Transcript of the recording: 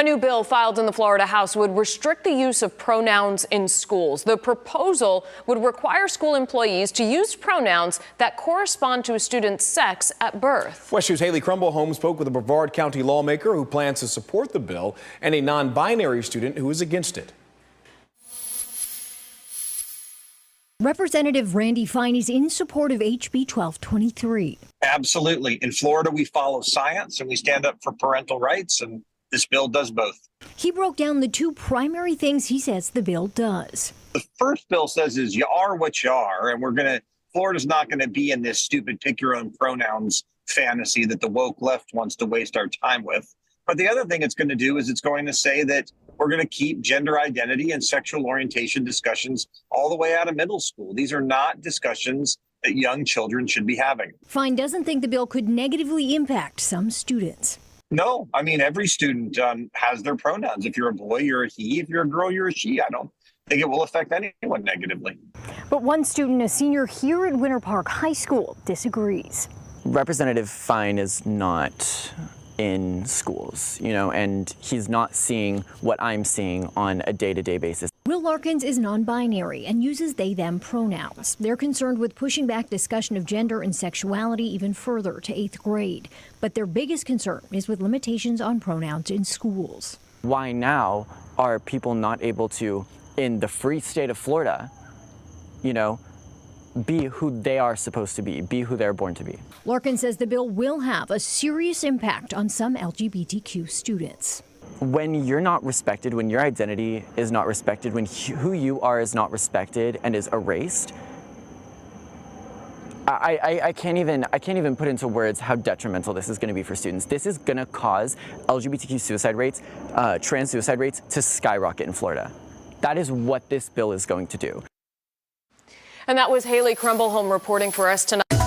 A new bill filed in the Florida House would restrict the use of pronouns in schools. The proposal would require school employees to use pronouns that correspond to a student's sex at birth. WESH News' Haley Krumblehome spoke with a Brevard County lawmaker who plans to support the bill and a non-binary student who is against it. Representative Randy Fine is in support of HB 1223. Absolutely. In Florida, we follow science and we stand up for parental rights, and this bill does both. He broke down the two primary things he says the bill does. The first bill says is you are what you are, and we're going to, Florida's not going to be in this stupid pick your own pronouns fantasy that the woke left wants to waste our time with. But the other thing it's going to do is it's going to say that we're going to keep gender identity and sexual orientation discussions all the way out of middle school. These are not discussions that young children should be having. Fine doesn't think the bill could negatively impact some students. No, I mean, every student um, has their pronouns. If you're a boy, you're a he. If you're a girl, you're a she. I don't think it will affect anyone negatively. But one student, a senior here at Winter Park High School, disagrees. Representative Fine is not in schools, you know, and he's not seeing what I'm seeing on a day-to-day basis. Will Larkins is non-binary and uses they-them pronouns. They're concerned with pushing back discussion of gender and sexuality even further to eighth grade. But their biggest concern is with limitations on pronouns in schools. Why now are people not able to, in the free state of Florida, you know, be who they are supposed to be, be who they're born to be. Larkin says the bill will have a serious impact on some LGBTQ students. When you're not respected, when your identity is not respected, when who you are is not respected and is erased, I, I, I, can't even I can't even put into words how detrimental this is going to be for students. This is going to cause LGBTQ suicide rates, uh, trans suicide rates to skyrocket in Florida. That is what this bill is going to do. And that was Haley Krumblehome reporting for us tonight.